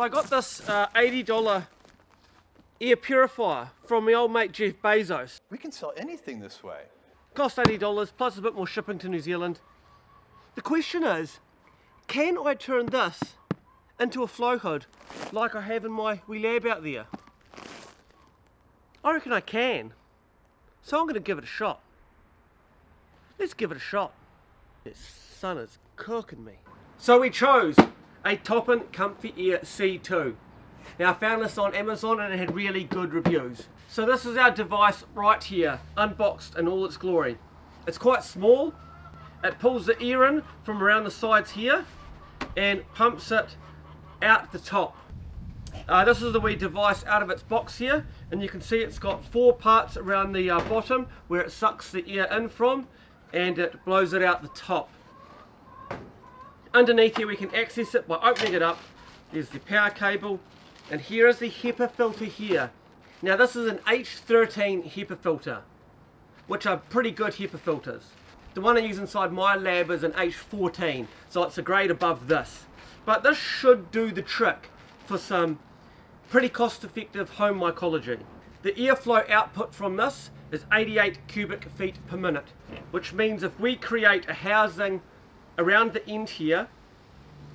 So I got this uh, $80 air purifier from my old mate Jeff Bezos. We can sell anything this way. Cost $80 plus a bit more shipping to New Zealand. The question is, can I turn this into a flow hood like I have in my wee lab out there? I reckon I can. So I'm going to give it a shot. Let's give it a shot. This sun is cooking me. So we chose a Toppin Comfy Air C2. Now I found this on Amazon and it had really good reviews. So this is our device right here, unboxed in all its glory. It's quite small. It pulls the air in from around the sides here and pumps it out the top. Uh, this is the wee device out of its box here and you can see it's got four parts around the uh, bottom where it sucks the air in from and it blows it out the top. Underneath here we can access it by opening it up. There's the power cable and here is the HEPA filter here. Now this is an H13 HEPA filter which are pretty good HEPA filters. The one I use inside my lab is an H14 so it's a grade above this. But this should do the trick for some pretty cost effective home mycology. The airflow output from this is 88 cubic feet per minute which means if we create a housing around the end here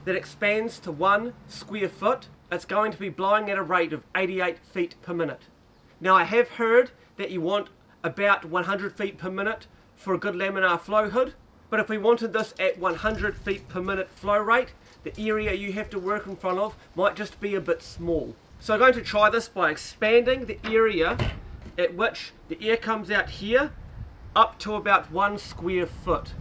that expands to one square foot, it's going to be blowing at a rate of 88 feet per minute. Now I have heard that you want about 100 feet per minute for a good laminar flow hood, but if we wanted this at 100 feet per minute flow rate, the area you have to work in front of might just be a bit small. So I'm going to try this by expanding the area at which the air comes out here up to about one square foot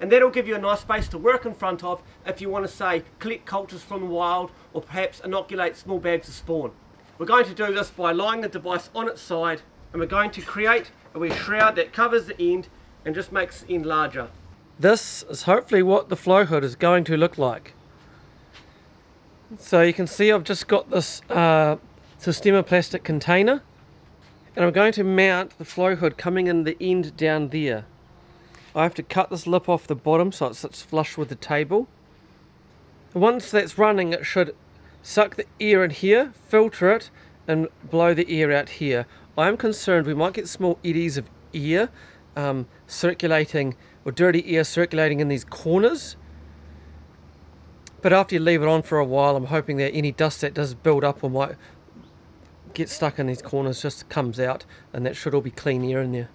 and that'll give you a nice space to work in front of if you want to say collect cultures from the wild or perhaps inoculate small bags of spawn. We're going to do this by lying the device on its side and we're going to create a wee shroud that covers the end and just makes the end larger. This is hopefully what the flow hood is going to look like. So you can see I've just got this uh, Systema plastic container and I'm going to mount the flow hood coming in the end down there. I have to cut this lip off the bottom so it sits flush with the table. Once that's running it should suck the air in here, filter it and blow the air out here. I am concerned we might get small eddies of air um, circulating or dirty air circulating in these corners. But after you leave it on for a while I'm hoping that any dust that does build up or might get stuck in these corners just comes out and that should all be clean air in there.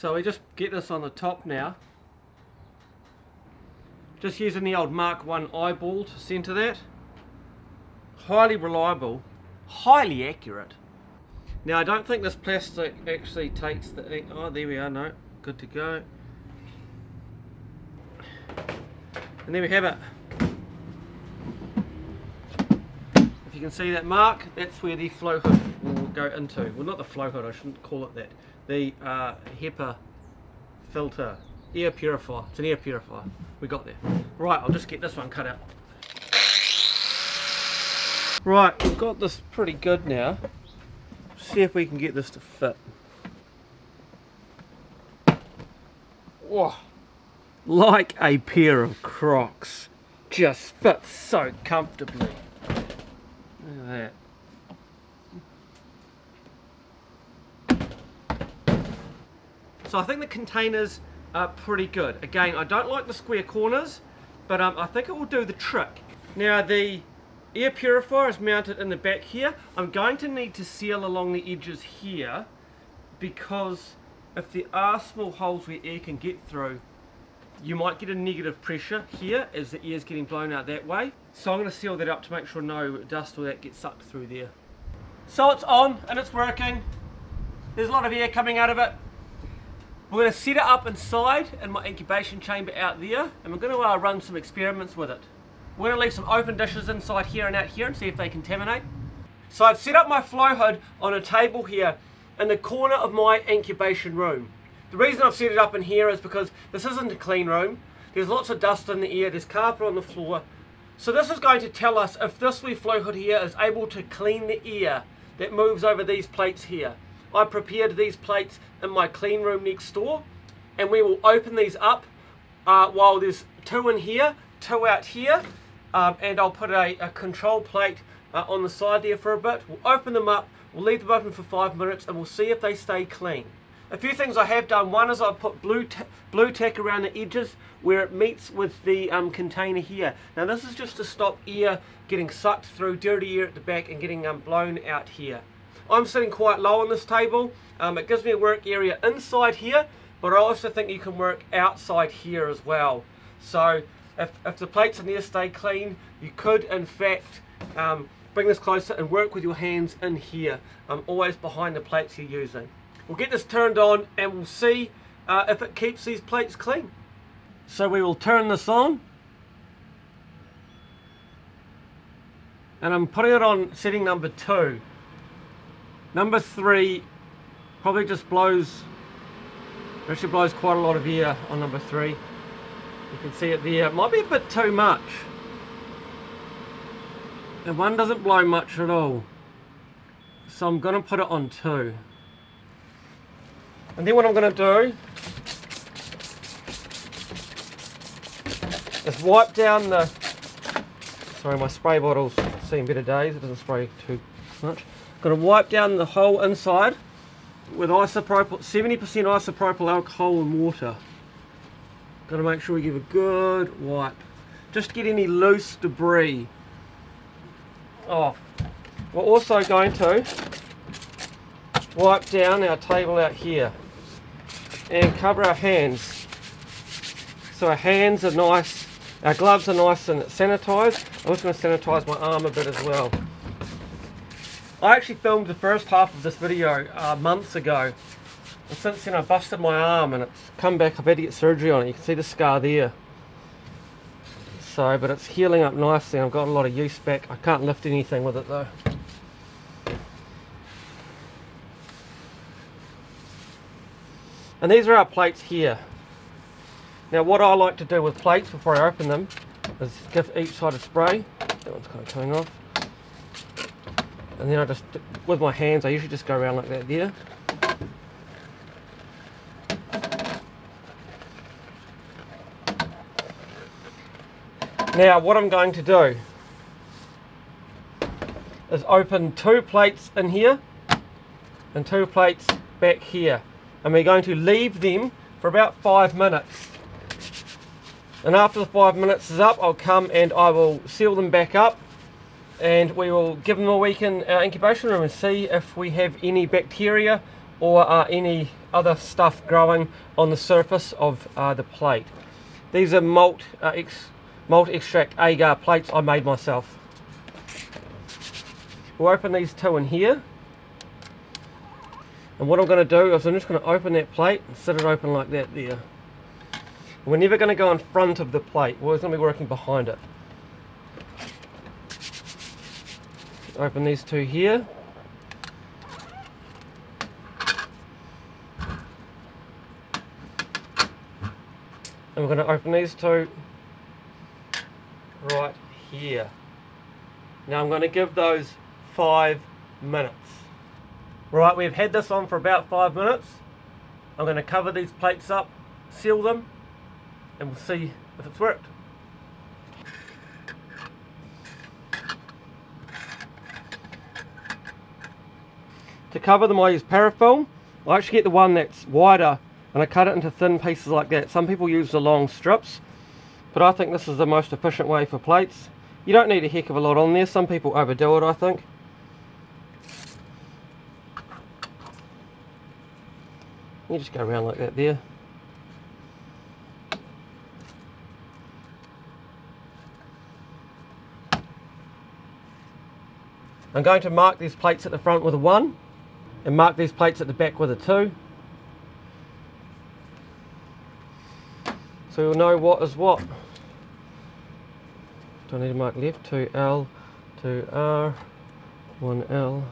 So we just get this on the top now. Just using the old Mark 1 eyeball to centre that. Highly reliable, highly accurate. Now I don't think this plastic actually takes the ink. Oh there we are, no, good to go. And there we have it. If you can see that mark, that's where the flow will go into. Well not the flow hood, I shouldn't call it that the uh, HEPA filter air purifier. It's an air purifier. We got there. Right, I'll just get this one cut out. Right, we've got this pretty good now. See if we can get this to fit. Whoa. Like a pair of Crocs. Just fits so comfortably. Look at that. So I think the containers are pretty good. Again, I don't like the square corners, but um, I think it will do the trick. Now the air purifier is mounted in the back here. I'm going to need to seal along the edges here because if there are small holes where air can get through, you might get a negative pressure here as the air is getting blown out that way. So I'm going to seal that up to make sure no dust or that gets sucked through there. So it's on and it's working. There's a lot of air coming out of it. We're going to set it up inside in my incubation chamber out there and we're going to uh, run some experiments with it. We're going to leave some open dishes inside here and out here and see if they contaminate. So I've set up my flow hood on a table here in the corner of my incubation room. The reason I've set it up in here is because this isn't a clean room. There's lots of dust in the air, there's carpet on the floor. So this is going to tell us if this wee flow hood here is able to clean the air that moves over these plates here. I prepared these plates in my clean room next door and we will open these up uh, while there's two in here, two out here um, and I'll put a, a control plate uh, on the side there for a bit. We'll open them up, we'll leave them open for five minutes and we'll see if they stay clean. A few things I have done, one is I've put blue, Blu Tack around the edges where it meets with the um, container here. Now this is just to stop air getting sucked through, dirty air at the back and getting um, blown out here. I'm sitting quite low on this table. Um, it gives me a work area inside here, but I also think you can work outside here as well. So if, if the plates in there stay clean, you could in fact um, bring this closer and work with your hands in here, um, always behind the plates you're using. We'll get this turned on and we'll see uh, if it keeps these plates clean. So we will turn this on. And I'm putting it on setting number two. Number three probably just blows, actually blows quite a lot of air on number three. You can see it there. It might be a bit too much. And one doesn't blow much at all. So I'm going to put it on two. And then what I'm going to do is wipe down the, sorry my spray bottle's seen better days, it doesn't spray too much. Going to wipe down the whole inside with isopropyl, 70% isopropyl alcohol and water. Got to make sure we give a good wipe. Just to get any loose debris off. We're also going to wipe down our table out here and cover our hands. So our hands are nice, our gloves are nice and sanitized. I'm just going to sanitize my arm a bit as well. I actually filmed the first half of this video uh, months ago. And since then I busted my arm and it's come back, I've had to get surgery on it. You can see the scar there. So, but it's healing up nicely. I've got a lot of use back. I can't lift anything with it though. And these are our plates here. Now what I like to do with plates before I open them is give each side a spray. That one's kind of coming off. And then I just, with my hands, I usually just go around like that there. Now what I'm going to do is open two plates in here and two plates back here and we're going to leave them for about five minutes and after the five minutes is up I'll come and I will seal them back up and we will give them a week in our incubation room and see if we have any bacteria or uh, any other stuff growing on the surface of uh, the plate. These are malt, uh, ex malt extract agar plates I made myself. We'll open these two in here and what I'm going to do is I'm just going to open that plate and set it open like that there. We're never going to go in front of the plate, we're always going to be working behind it. Open these two here. And we're going to open these two right here. Now I'm going to give those five minutes. Right, we've had this on for about five minutes. I'm going to cover these plates up, seal them, and we'll see if it's worked. To cover them I use parafilm. I actually get the one that's wider and I cut it into thin pieces like that. Some people use the long strips, but I think this is the most efficient way for plates. You don't need a heck of a lot on there. Some people overdo it, I think. You just go around like that there. I'm going to mark these plates at the front with a 1 and mark these plates at the back with a 2. So you'll know what is what. Do I need to mark left? 2L, 2R, 1L,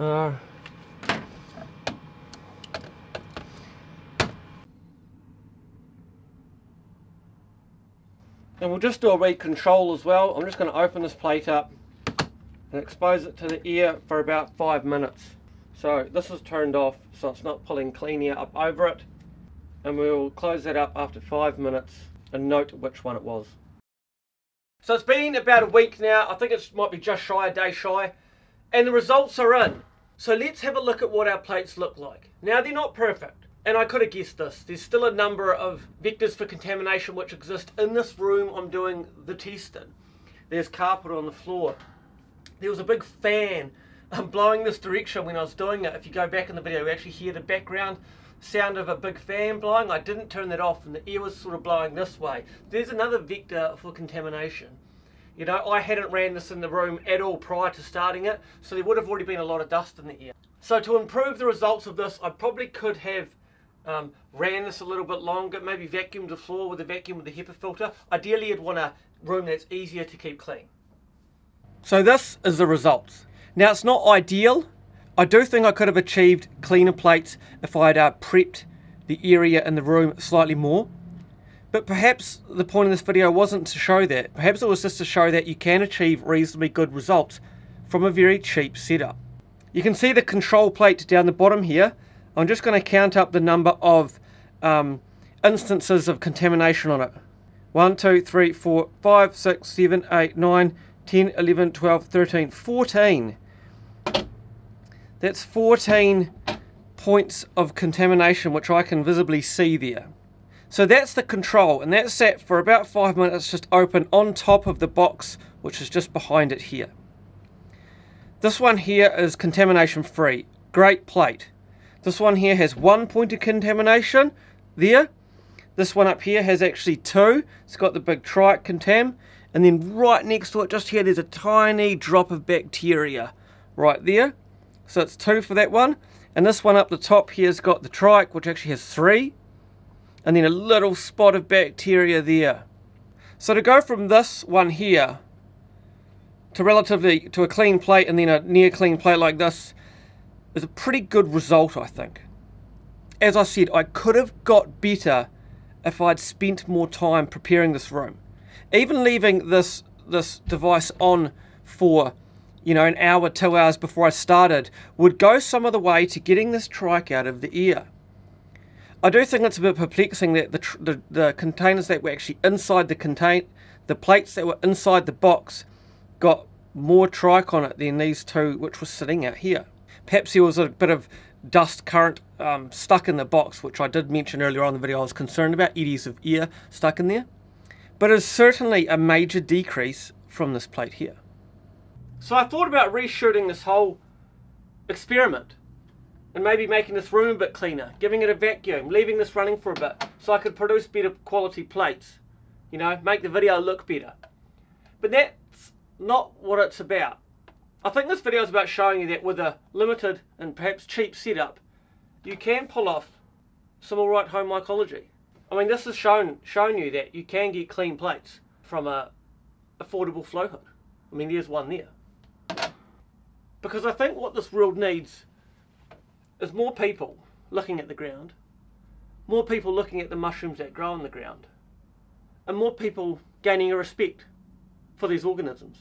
1R. And we'll just do a read control as well. I'm just going to open this plate up and expose it to the air for about five minutes. So this is turned off so it's not pulling clean air up over it. And we'll close that up after five minutes and note which one it was. So it's been about a week now. I think it might be just shy, a day shy. And the results are in. So let's have a look at what our plates look like. Now they're not perfect. And I could have guessed this. There's still a number of vectors for contamination which exist in this room I'm doing the test in. There's carpet on the floor. There was a big fan um, blowing this direction when I was doing it. If you go back in the video, you actually hear the background sound of a big fan blowing. I didn't turn that off and the air was sort of blowing this way. There's another vector for contamination. You know, I hadn't ran this in the room at all prior to starting it, so there would have already been a lot of dust in the air. So to improve the results of this, I probably could have um, ran this a little bit longer, maybe vacuumed the floor with a vacuum with a HEPA filter. Ideally, you'd want a room that's easier to keep clean. So this is the results. Now it's not ideal. I do think I could have achieved cleaner plates if I had uh, prepped the area in the room slightly more. But perhaps the point of this video wasn't to show that. Perhaps it was just to show that you can achieve reasonably good results from a very cheap setup. You can see the control plate down the bottom here. I'm just going to count up the number of um, instances of contamination on it. 1, 2, 3, 4, 5, 6, 7, 8, 9, 10, 11, 12, 13, 14. That's 14 points of contamination which I can visibly see there. So that's the control, and that's set for about five minutes just open on top of the box, which is just behind it here. This one here is contamination free. Great plate. This one here has one point of contamination there. This one up here has actually two. It's got the big trike contam. And then right next to it, just here, there's a tiny drop of bacteria right there. So it's two for that one. And this one up the top here has got the trike, which actually has three and then a little spot of bacteria there. So to go from this one here to relatively to a clean plate and then a near clean plate like this is a pretty good result I think. As I said, I could have got better if I'd spent more time preparing this room. Even leaving this this device on for you know an hour, two hours before I started would go some of the way to getting this trike out of the ear. I do think it's a bit perplexing that the, the, the containers that were actually inside the contain the plates that were inside the box got more trike on it than these two which were sitting out here. Perhaps there was a bit of dust current um, stuck in the box, which I did mention earlier on in the video I was concerned about, eddies of air stuck in there. But it's certainly a major decrease from this plate here. So I thought about reshooting this whole experiment and maybe making this room a bit cleaner, giving it a vacuum, leaving this running for a bit so I could produce better quality plates. You know, make the video look better. But that's not what it's about. I think this video is about showing you that with a limited and perhaps cheap setup, you can pull off some alright home mycology. I mean, this has shown shown you that you can get clean plates from a affordable flow hood. I mean, there's one there. Because I think what this world needs is more people looking at the ground, more people looking at the mushrooms that grow in the ground, and more people gaining a respect for these organisms.